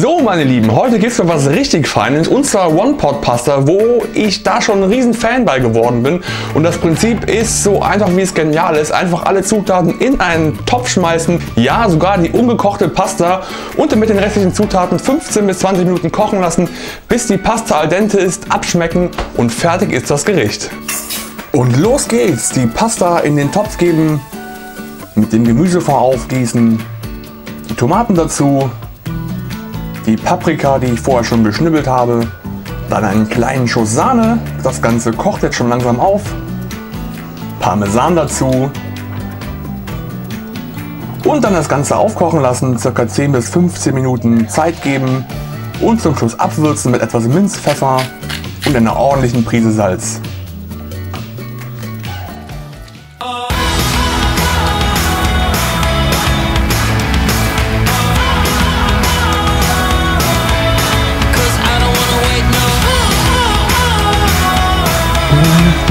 So meine Lieben, heute gibt es mir was richtig Feines und zwar One-Pot-Pasta, wo ich da schon ein riesen Fan bei geworden bin und das Prinzip ist so einfach wie es genial ist, einfach alle Zutaten in einen Topf schmeißen, ja sogar die ungekochte Pasta und mit den restlichen Zutaten 15 bis 20 Minuten kochen lassen, bis die Pasta al dente ist, abschmecken und fertig ist das Gericht. Und los geht's, die Pasta in den Topf geben, mit dem Gemüsefond aufgießen, die Tomaten dazu, die Paprika, die ich vorher schon beschnibbelt habe, dann einen kleinen Schuss Sahne, das Ganze kocht jetzt schon langsam auf, Parmesan dazu und dann das Ganze aufkochen lassen, ca. 10 bis 15 Minuten Zeit geben und zum Schluss abwürzen mit etwas Minzpfeffer und einer ordentlichen Prise Salz.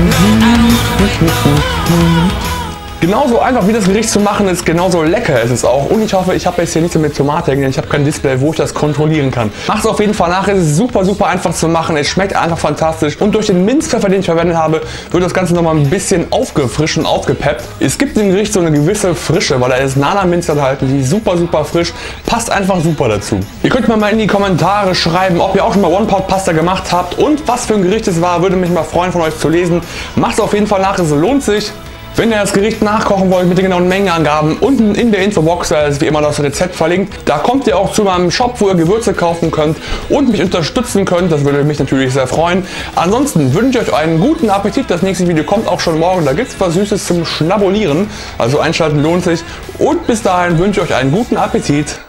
I don't wanna wait Genauso einfach wie das Gericht zu machen ist, genauso lecker ist es auch. Und ich hoffe, ich habe jetzt hier nichts mit Tomate hängen, denn ich habe kein Display, wo ich das kontrollieren kann. Macht es auf jeden Fall nach, es ist super, super einfach zu machen. Es schmeckt einfach fantastisch. Und durch den Minzpfeffer, den ich verwendet habe, wird das Ganze nochmal ein bisschen aufgefrischt und aufgepeppt. Es gibt dem Gericht so eine gewisse Frische, weil da ist Nana-Minz enthalten, die super, super frisch. Passt einfach super dazu. Ihr könnt mir mal in die Kommentare schreiben, ob ihr auch schon mal One-Pot-Pasta gemacht habt und was für ein Gericht es war. Würde mich mal freuen, von euch zu lesen. Macht es auf jeden Fall nach, es lohnt sich. Wenn ihr das Gericht nachkochen wollt mit den genauen Mengenangaben, unten in der Infobox da ist wie immer das Rezept verlinkt. Da kommt ihr auch zu meinem Shop, wo ihr Gewürze kaufen könnt und mich unterstützen könnt. Das würde mich natürlich sehr freuen. Ansonsten wünsche ich euch einen guten Appetit. Das nächste Video kommt auch schon morgen. Da gibt es was Süßes zum Schnabulieren. Also einschalten lohnt sich. Und bis dahin wünsche ich euch einen guten Appetit.